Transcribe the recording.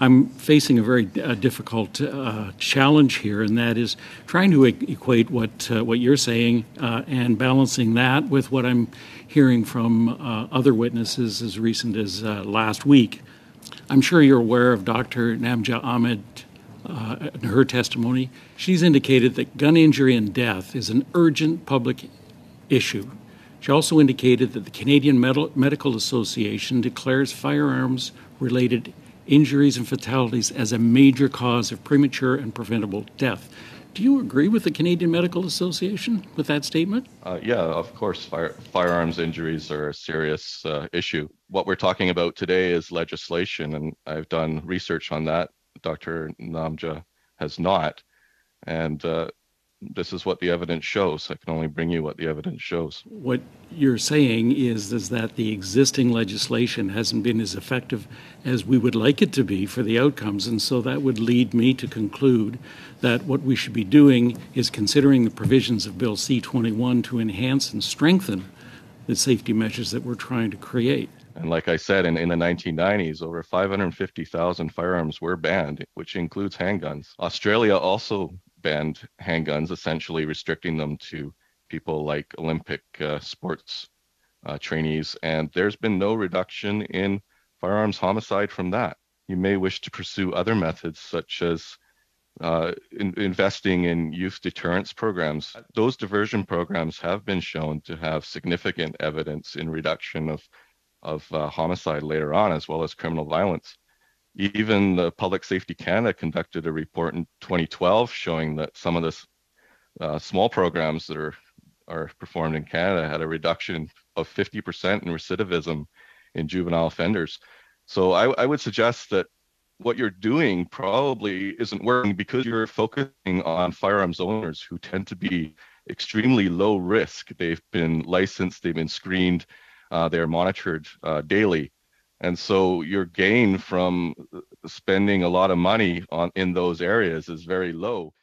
I'm facing a very uh, difficult uh, challenge here, and that is trying to equate what uh, what you're saying uh, and balancing that with what I'm hearing from uh, other witnesses as recent as uh, last week. I'm sure you're aware of Dr. Najma Ahmed and her testimony. She's indicated that gun injury and death is an urgent public issue. She also indicated that the Canadian Medical Association declares firearms related injuries and fatalities as a major cause of premature and preventable death. Do you agree with the Canadian Medical Association with that statement? Uh, yeah, of course. Fire, firearms injuries are a serious uh, issue. What we're talking about today is legislation, and I've done research on that. Dr. Najma has not. And uh, this is what the evidence shows. I can only bring you what the evidence shows. What you're saying is, is that the existing legislation hasn't been as effective as we would like it to be for the outcomes. And so that would lead me to conclude that what we should be doing is considering the provisions of Bill C 21 to enhance and strengthen the safety measures that we're trying to create. And like I said, in, in the 1990s, over 550,000 firearms were banned, which includes handguns. Australia also banned handguns, essentially restricting them to people like Olympic uh, sports uh, trainees. And there's been no reduction in firearms homicide from that. You may wish to pursue other methods, such as uh, in, investing in youth deterrence programs. Those diversion programs have been shown to have significant evidence in reduction of of uh, homicide later on, as well as criminal violence. Even the Public Safety Canada conducted a report in 2012 showing that some of the uh, small programs that are are performed in Canada had a reduction of 50% in recidivism in juvenile offenders. So I, I would suggest that what you're doing probably isn't working because you're focusing on firearms owners who tend to be extremely low risk. They've been licensed, they've been screened, uh, they're monitored uh, daily and so your gain from spending a lot of money on in those areas is very low